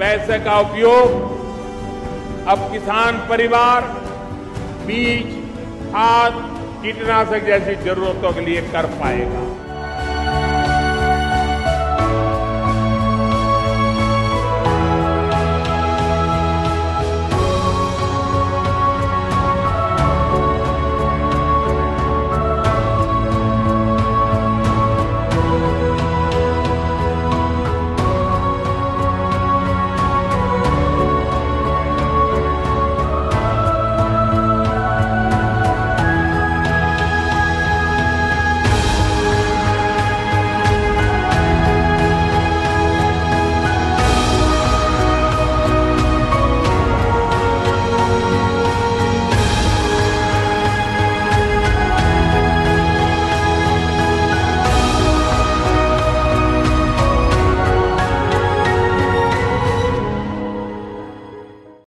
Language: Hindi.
पैसे का उपयोग अब किसान परिवार, बीज, खाद, कीटनाशक जैसी जरूरतों के लिए कर पाएगा।